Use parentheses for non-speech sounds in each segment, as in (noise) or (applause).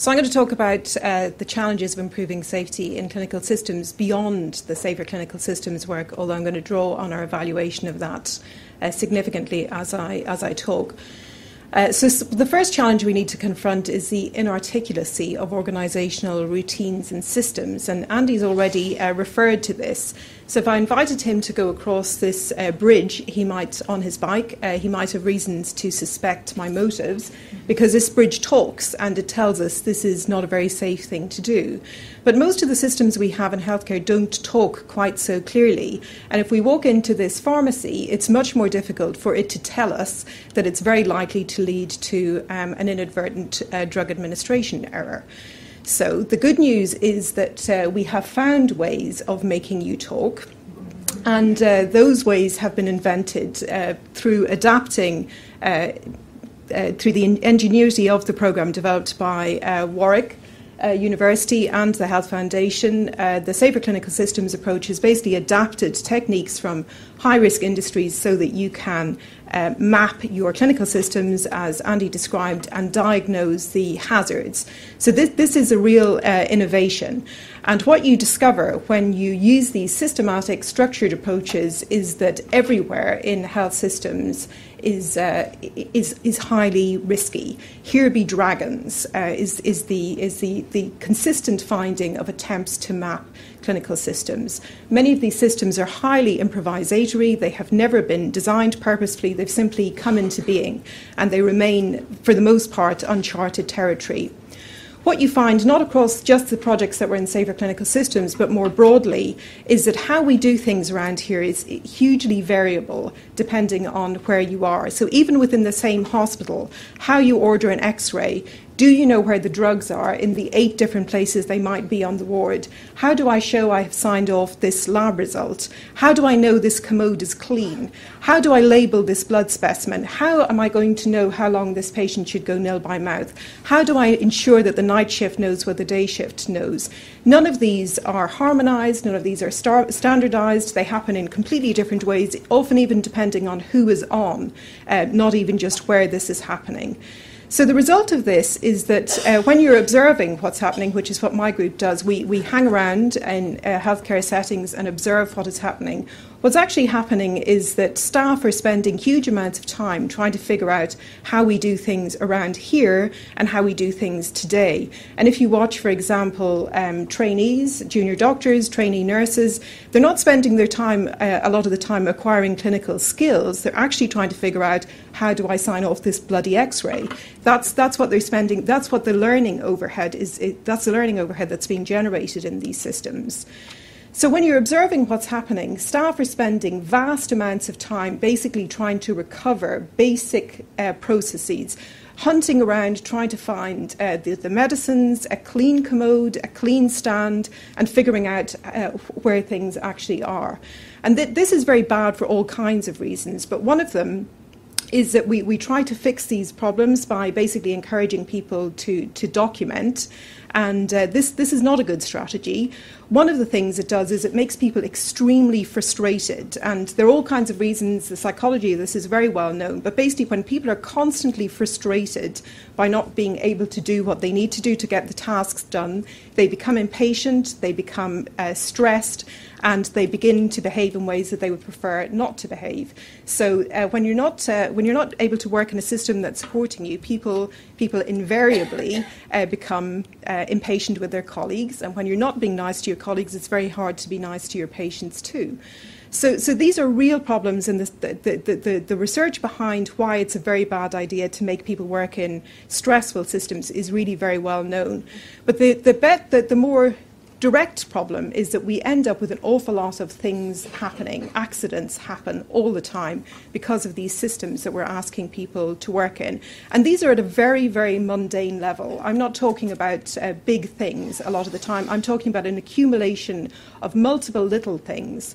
So, I'm going to talk about uh, the challenges of improving safety in clinical systems beyond the Safer Clinical Systems work, although I'm going to draw on our evaluation of that uh, significantly as I, as I talk. Uh, so, the first challenge we need to confront is the inarticulacy of organisational routines and systems. And Andy's already uh, referred to this. So, if I invited him to go across this uh, bridge, he might, on his bike, uh, he might have reasons to suspect my motives because this bridge talks and it tells us this is not a very safe thing to do. But most of the systems we have in healthcare don't talk quite so clearly. And if we walk into this pharmacy, it's much more difficult for it to tell us that it's very likely to lead to um, an inadvertent uh, drug administration error. So the good news is that uh, we have found ways of making you talk. And uh, those ways have been invented uh, through adapting, uh, uh, through the ingenuity of the program developed by uh, Warwick University and the Health Foundation, the Safer Clinical Systems approach has basically adapted techniques from high risk industries so that you can uh, map your clinical systems, as Andy described, and diagnose the hazards. So, this, this is a real uh, innovation. And what you discover when you use these systematic, structured approaches is that everywhere in health systems, is, uh, is, is highly risky. Here be dragons uh, is, is, the, is the, the consistent finding of attempts to map clinical systems. Many of these systems are highly improvisatory, they have never been designed purposefully, they've simply come into being, and they remain, for the most part, uncharted territory what you find, not across just the projects that were in Safer Clinical Systems, but more broadly, is that how we do things around here is hugely variable depending on where you are. So even within the same hospital, how you order an x ray do you know where the drugs are in the eight different places they might be on the ward? How do I show I have signed off this lab result? How do I know this commode is clean? How do I label this blood specimen? How am I going to know how long this patient should go nil by mouth? How do I ensure that the night shift knows what the day shift knows? None of these are harmonized, none of these are star- standardized. They happen in completely different ways, often even depending on who is on, uh, not even just where this is happening. So the result of this is that uh, when you're observing what's happening, which is what my group does, we, we hang around in uh, healthcare settings and observe what is happening. What's actually happening is that staff are spending huge amounts of time trying to figure out how we do things around here and how we do things today. And if you watch, for example, um, trainees, junior doctors, trainee nurses, they're not spending their time, uh, a lot of the time, acquiring clinical skills. They're actually trying to figure out how do I sign off this bloody X-ray. That's that's what they're spending. That's what the learning overhead is. It, that's the learning overhead that's being generated in these systems. So, when you're observing what's happening, staff are spending vast amounts of time basically trying to recover basic uh, processes, hunting around, trying to find uh, the, the, medicines, a clean commode, a clean stand, and figuring out uh, where things actually are. And th- this is very bad for all kinds of reasons, but one of them is that we, we try to fix these problems by basically encouraging people to, to document and uh, this, this is not a good strategy. One of the things it does is it makes people extremely frustrated. And there are all kinds of reasons. The psychology of this is very well known. But basically, when people are constantly frustrated by not being able to do what they need to do to get the tasks done, they become impatient, they become uh, stressed, and they begin to behave in ways that they would prefer not to behave. So uh, when you're not uh, when you're not able to work in a system that's supporting you, people people invariably uh, become uh, impatient with their colleagues, and when you're not being nice to your colleagues, it's very hard to be nice to your patients too. So, so these are real problems, and the, the, the, the, research behind why it's a very bad idea to make people work in stressful systems is really very well known. But the, the, bet, the, the more direct problem is that we end up with an awful lot of things happening. Accidents happen all the time because of these systems that we're asking people to work in. And these are at a very, very mundane level. I'm not talking about uh, big things a lot of the time, I'm talking about an accumulation of multiple little things.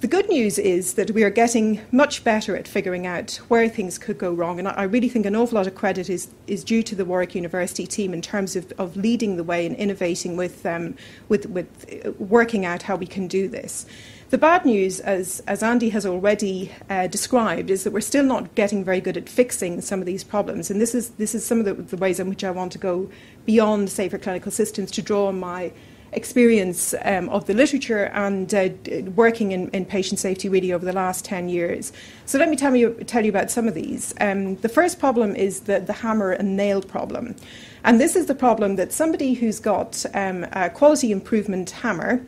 The good news is that we are getting much better at figuring out where things could go wrong, and I really think an awful lot of credit is, is due to the Warwick University team in terms of, of leading the way and innovating with, um, with, with uh, working out how we can do this. The bad news, as, as Andy has already uh, described, is that we're still not getting very good at fixing some of these problems. And this is, this is some of the, the ways in which I want to go beyond safer clinical systems to draw on my experience um, of the literature and uh, working in, in, patient safety really over the last 10 years. So let me tell you, tell you about some of these. Um, the first problem is the, the hammer and nail problem. And this is the problem that somebody who's got um, a quality improvement hammer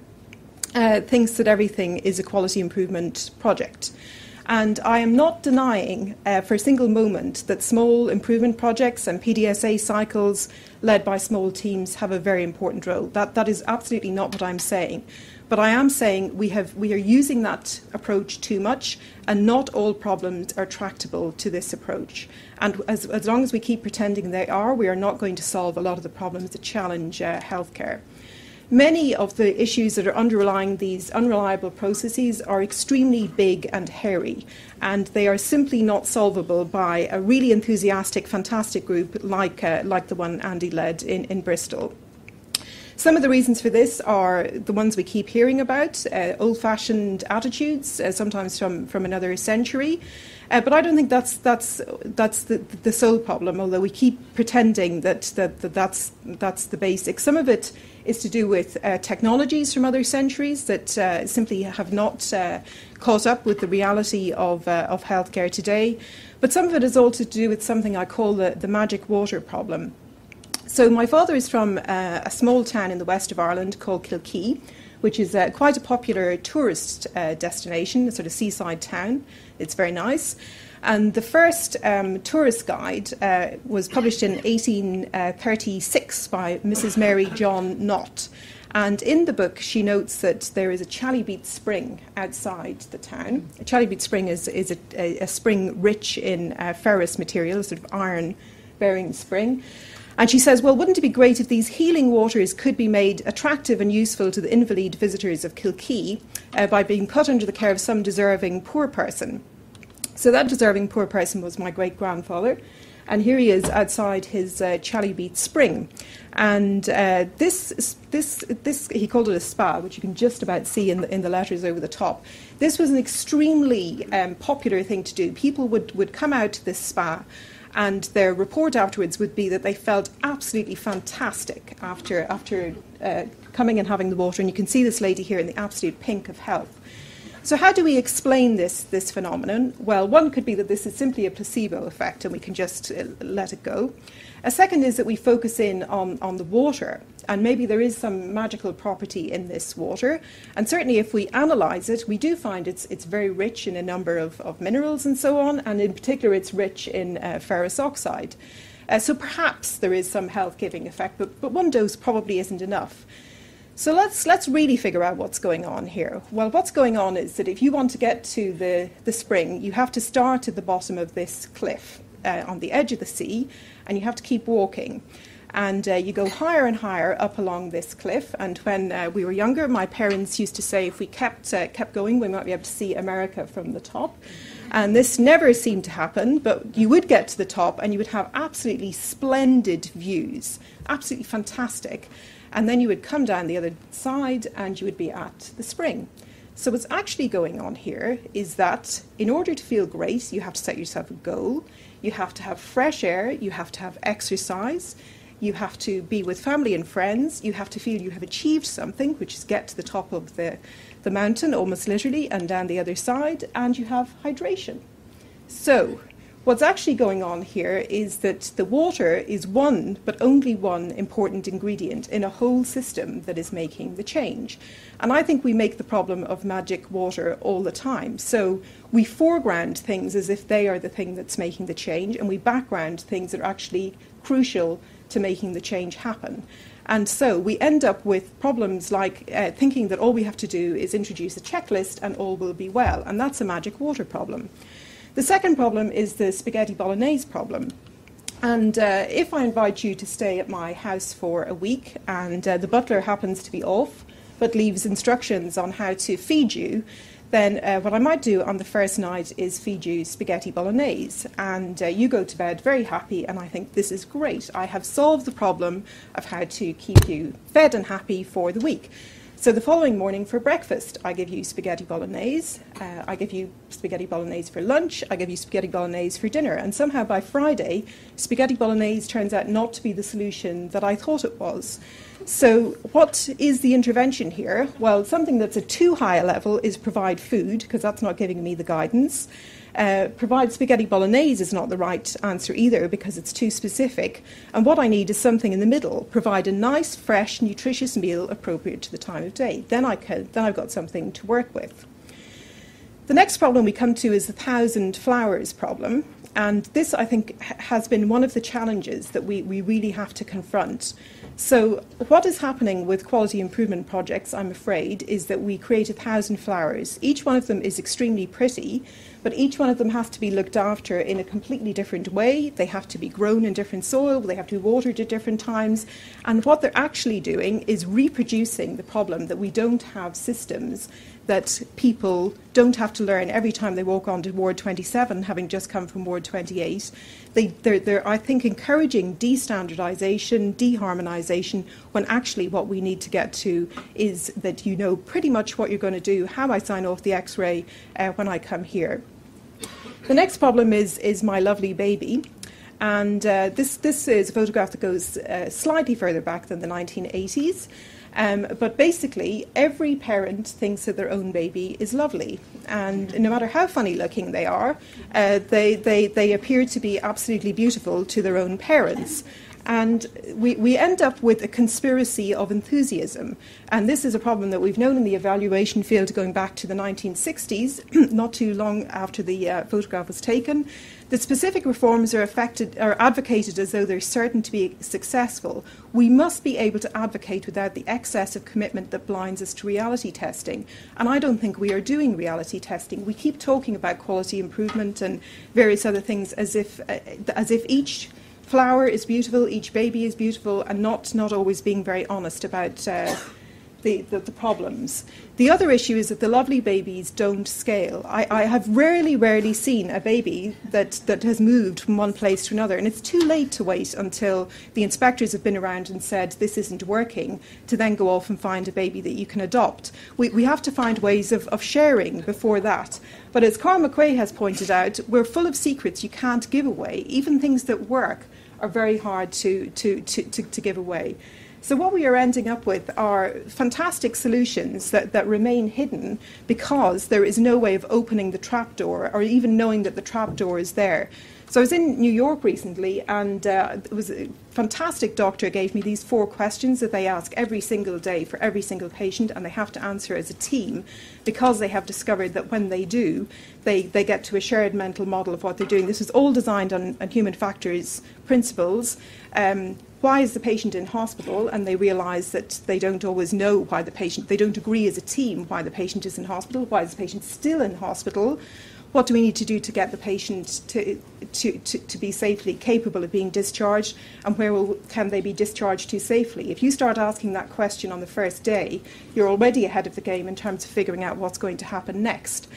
uh, thinks that everything is a quality improvement project. And I am not denying uh, for a single moment that small improvement projects and PDSA cycles led by small teams have a very important role. That, that is absolutely not what I'm saying. But I am saying we, have, we are using that approach too much, and not all problems are tractable to this approach. And as, as long as we keep pretending they are, we are not going to solve a lot of the problems that challenge uh, healthcare. Many of the issues that are underlying these unreliable processes are extremely big and hairy, and they are simply not solvable by a really enthusiastic, fantastic group like, uh, like the one Andy led in, in Bristol. Some of the reasons for this are the ones we keep hearing about uh, old fashioned attitudes, uh, sometimes from, from another century. Uh, but I don't think that's, that's, that's the, the sole problem, although we keep pretending that, that, that that's, that's the basic. Some of it is to do with uh, technologies from other centuries that uh, simply have not uh, caught up with the reality of, uh, of healthcare today. But some of it is also to do with something I call the, the magic water problem. So, my father is from uh, a small town in the west of Ireland called Kilkee, which is uh, quite a popular tourist destination, a sort of seaside town. It's very nice. And the first um, tourist guide uh, was published in 1836 by Mrs. Mary John Knott. And in the book, she notes that there is a chalybeate spring outside the town. A chalybeate spring is, is a, a, spring rich in uh, ferrous material, a sort of iron bearing spring. And she says, Well, wouldn't it be great if these healing waters could be made attractive and useful to the invalid visitors of Kilkee uh, by being put under the care of some deserving poor person? So that deserving poor person was my great grandfather. And here he is outside his uh, Chalybeate Spring. And uh, this, this, this, he called it a spa, which you can just about see in the, in the letters over the top. This was an extremely um, popular thing to do. People would, would come out to this spa, and their report afterwards would be that they felt absolutely fantastic after, after uh, coming and having the water. And you can see this lady here in the absolute pink of health. So, how do we explain this, this phenomenon? Well, one could be that this is simply a placebo effect and we can just uh, let it go. A second is that we focus in on, on the water, and maybe there is some magical property in this water. And certainly, if we analyse it, we do find it's, it's very rich in a number of, of minerals and so on, and in particular, it's rich in uh, ferrous oxide. Uh, so, perhaps there is some health giving effect, but, but one dose probably isn't enough. So let's let's really figure out what's going on here. Well, what's going on is that if you want to get to the, the spring, you have to start at the bottom of this cliff uh, on the edge of the sea, and you have to keep walking. And uh, you go higher and higher up along this cliff. And when uh, we were younger, my parents used to say if we kept uh, kept going, we might be able to see America from the top. And this never seemed to happen, but you would get to the top and you would have absolutely splendid views, absolutely fantastic and then you would come down the other side and you would be at the spring. So, what's actually going on here is that in order to feel great, you have to set yourself a goal, you have to have fresh air, you have to have exercise, you have to be with family and friends, you have to feel you have achieved something, which is get to the top of the, the mountain, almost literally, and down the other side, and you have hydration. So, What's actually going on here is that the water is one, but only one important ingredient in a whole system that is making the change. And I think we make the problem of magic water all the time. So we foreground things as if they are the thing that's making the change, and we background things that are actually crucial to making the change happen. And so we end up with problems like uh, thinking that all we have to do is introduce a checklist and all will be well. And that's a magic water problem. The second problem is the spaghetti bolognese problem. And uh, if I invite you to stay at my house for a week and uh, the butler happens to be off but leaves instructions on how to feed you, then uh, what I might do on the first night is feed you spaghetti bolognese. And uh, you go to bed very happy, and I think this is great. I have solved the problem of how to keep you fed and happy for the week. So the following morning for breakfast, I give you spaghetti bolognese. Uh, I give you spaghetti bolognese for lunch. I give you spaghetti bolognese for dinner. And somehow by Friday, spaghetti bolognese turns out not to be the solution that I thought it was. So, what is the intervention here? Well, something that's at too high a level is provide food, because that's not giving me the guidance. Uh, provide spaghetti bolognese is not the right answer either because it's too specific. And what I need is something in the middle. Provide a nice, fresh, nutritious meal appropriate to the time of day. Then, I can, then I've got something to work with. The next problem we come to is the thousand flowers problem. And this, I think, has been one of the challenges that we, we really have to confront. So, what is happening with quality improvement projects, I'm afraid, is that we create a thousand flowers. Each one of them is extremely pretty, but each one of them has to be looked after in a completely different way. They have to be grown in different soil, they have to be watered at different times. And what they're actually doing is reproducing the problem that we don't have systems that people don't have to learn every time they walk onto Ward 27, having just come from Ward 28. They, they're, they're, I think, encouraging destandardization, deharmonization, when actually what we need to get to is that you know pretty much what you're going to do, how I sign off the x ray uh, when I come here. The next problem is, is my lovely baby. And uh, this, this is a photograph that goes uh, slightly further back than the 1980s. Um, but basically, every parent thinks that their own baby is lovely. And no matter how funny looking they are, uh, they, they, they appear to be absolutely beautiful to their own parents. And we, we end up with a conspiracy of enthusiasm. And this is a problem that we've known in the evaluation field going back to the 1960s, (clears throat) not too long after the uh, photograph was taken. The specific reforms are, affected, are advocated as though they're certain to be successful. We must be able to advocate without the excess of commitment that blinds us to reality testing. And I don't think we are doing reality testing. We keep talking about quality improvement and various other things as if, uh, as if each flower is beautiful, each baby is beautiful, and not, not always being very honest about uh, the, the, the, problems. The other issue is that the lovely babies don't scale. I, I have rarely, rarely seen a baby that, that has moved from one place to another, and it's too late to wait until the inspectors have been around and said this isn't working to then go off and find a baby that you can adopt. We, we have to find ways of, of sharing before that. But as Carl McQuay has pointed out, we're full of secrets you can't give away, even things that work are very hard to, to, to, to, to give away. So, what we are ending up with are fantastic solutions that, that remain hidden because there is no way of opening the trapdoor or even knowing that the trapdoor is there. So, I was in New York recently, and uh, it was a fantastic doctor gave me these four questions that they ask every single day for every single patient, and they have to answer as a team because they have discovered that when they do, they, they get to a shared mental model of what they're doing. This is all designed on, on human factors principles. Um, why is the patient in hospital? And they realise that they don't always know why the patient, they don't agree as a team why the patient is in hospital, why is the patient still in hospital, what do we need to do to get the patient to, to, to, to be safely capable of being discharged, and where will, can they be discharged to safely? If you start asking that question on the first day, you're already ahead of the game in terms of figuring out what's going to happen next.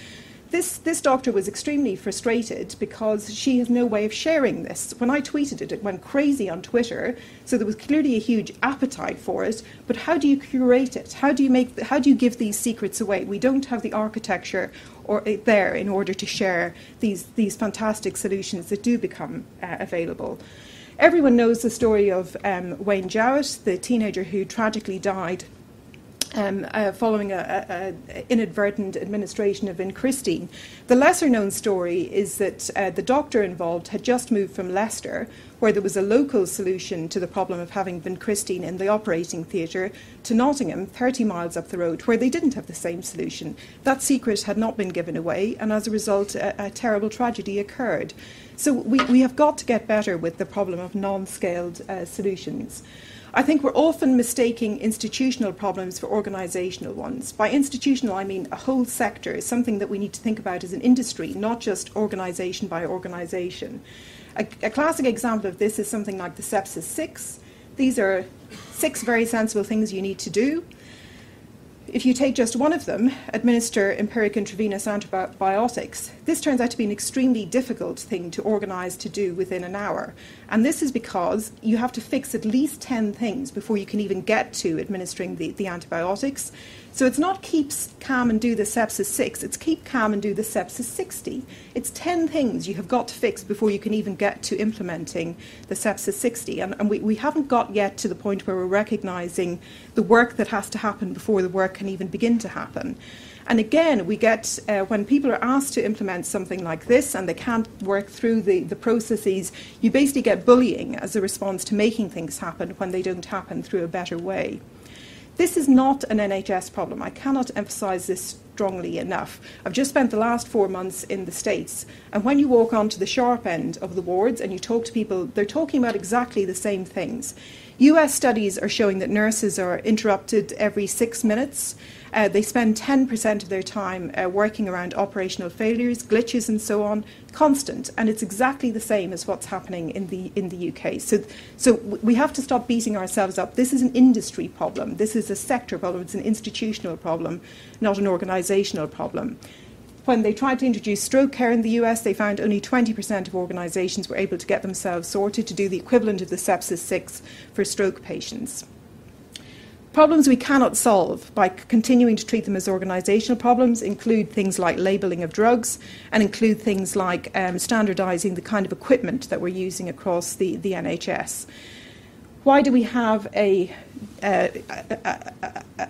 This, this doctor was extremely frustrated because she has no way of sharing this. When I tweeted it, it went crazy on Twitter, so there was clearly a huge appetite for it. But how do you curate it? How do you make? How do you give these secrets away? We don't have the architecture or uh, there in order to share these these fantastic solutions that do become uh, available. Everyone knows the story of um, Wayne Jowett, the teenager who tragically died um, uh, following an inadvertent administration of vincristine. The lesser known story is that uh, the doctor involved had just moved from Leicester, where there was a local solution to the problem of having vincristine in the operating theatre, to Nottingham, 30 miles up the road, where they didn't have the same solution. That secret had not been given away, and as a result, a, a terrible tragedy occurred. So we, we have got to get better with the problem of non scaled uh, solutions. I think we're often mistaking institutional problems for organisational ones. By institutional, I mean a whole sector, something that we need to think about as an industry, not just organisation by organisation. A, a, classic example of this is something like the sepsis 6. These are six very sensible things you need to do if you take just one of them, administer empiric intravenous antibiotics, this turns out to be an extremely difficult thing to organise to do within an hour. And this is because you have to fix at least 10 things before you can even get to administering the, the antibiotics. So it's not keep calm and do the sepsis 6, it's keep calm and do the sepsis 60. It's 10 things you have got to fix before you can even get to implementing the sepsis 60. And, and we, we haven't got yet to the point where we're recognising the work that has to happen before the work can even begin to happen. And again, we get uh, when people are asked to implement something like this and they can't work through the, the processes, you basically get bullying as a response to making things happen when they don't happen through a better way. This is not an NHS problem. I cannot emphasise this strongly enough. I've just spent the last four months in the States, and when you walk onto the sharp end of the wards and you talk to people, they're talking about exactly the same things. US studies are showing that nurses are interrupted every six minutes. Uh, they spend 10% of their time uh, working around operational failures, glitches, and so on, constant. And it's exactly the same as what's happening in the, in the UK. So, so we have to stop beating ourselves up. This is an industry problem, this is a sector problem, it's an institutional problem, not an organisational problem. When they tried to introduce stroke care in the US, they found only 20% of organisations were able to get themselves sorted to do the equivalent of the sepsis 6 for stroke patients. Problems we cannot solve by continuing to treat them as organisational problems include things like labelling of drugs and include things like um, standardising the kind of equipment that we're using across the, the NHS. Why do we have a, a,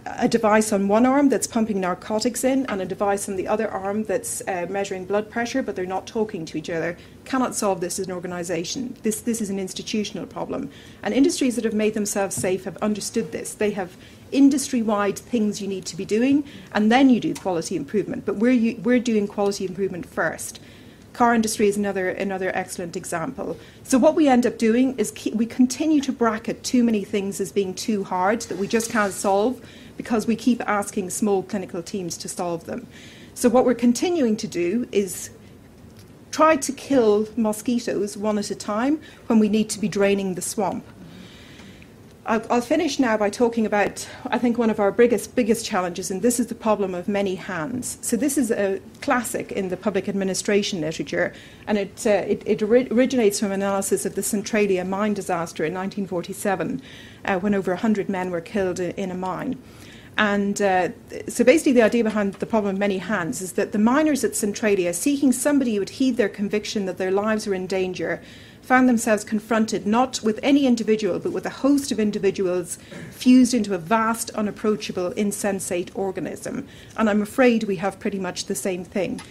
a, device on one arm that's pumping narcotics in and a device on the other arm that's uh, measuring blood pressure, but they're not talking to each other? Cannot solve this as an organisation. This, this is an institutional problem. And industries that have made themselves safe have understood this. They have industry wide things you need to be doing, and then you do quality improvement. But we're, we're doing quality improvement first. Car industry is another, another excellent example. So, what we end up doing is keep, we continue to bracket too many things as being too hard that we just can't solve because we keep asking small clinical teams to solve them. So, what we're continuing to do is try to kill mosquitoes one at a time when we need to be draining the swamp. I'll, I'll, finish now by talking about, I think, one of our biggest, biggest challenges, and this is the problem of many hands. So, this is a classic in the public administration literature, and it, uh, it, it ori- originates from analysis of the Centralia mine disaster in 1947, uh, when over 100 men were killed in, in a mine. And uh, so basically, the idea behind the problem of many hands is that the miners at Centralia, seeking somebody who would heed their conviction that their lives were in danger, found themselves confronted not with any individual, but with a host of individuals fused into a vast, unapproachable, insensate organism. And I'm afraid we have pretty much the same thing.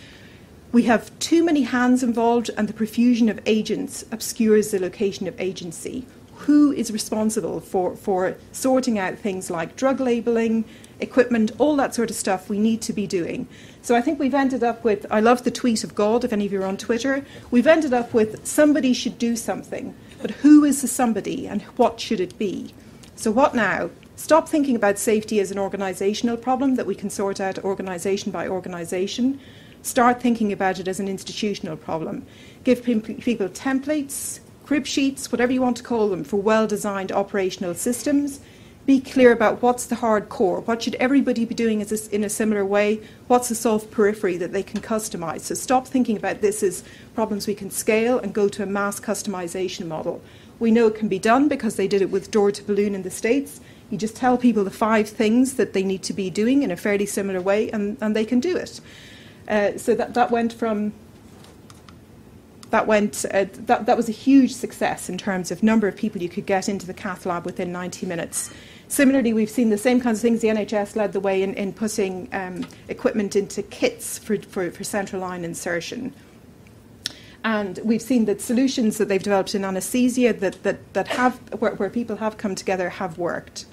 We have too many hands involved, and the profusion of agents obscures the location of agency. Who is responsible for, for sorting out things like drug labeling, equipment, all that sort of stuff we need to be doing. So I think we've ended up with I love the tweet of God, if any of you are on Twitter. We've ended up with somebody should do something, but who is the somebody and what should it be? So what now? Stop thinking about safety as an organisational problem that we can sort out organisation by organisation. Start thinking about it as an institutional problem. Give people templates, crib sheets, whatever you want to call them, for well designed operational systems be clear about what's the hard core, what should everybody be doing in a similar way, what's the soft periphery that they can customize. So stop thinking about this as problems we can scale and go to a mass customization model. We know it can be done because they did it with Door to Balloon in the States. You just tell people the five things that they need to be doing in a fairly similar way, and, and they can do it. Uh, so that, that went from that went uh, that, that was a huge success in terms of number of people you could get into the cath lab within 90 minutes Similarly, we've seen the same kinds of things. The NHS led the way in, in putting um, equipment into kits for, for, for central line insertion. And we've seen that solutions that they've developed in anaesthesia that, that, that have, where, where people have come together have worked.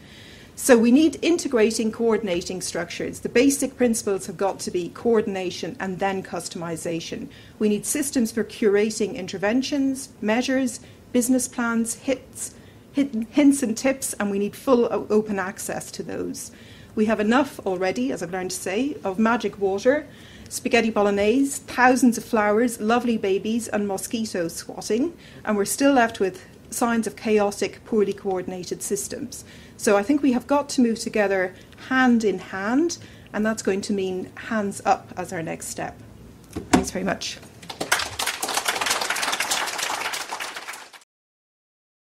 So we need integrating, coordinating structures. The basic principles have got to be coordination and then customization. We need systems for curating interventions, measures, business plans, hits, hints and tips, and we need full open access to those. We have enough already, as I've learned to say, of magic water, spaghetti bolognese, thousands of flowers, lovely babies, and mosquitoes swatting, and we're still left with signs of chaotic, poorly coordinated systems. So I think we have got to move together hand in hand, and that's going to mean hands up as our next step. Thanks very much.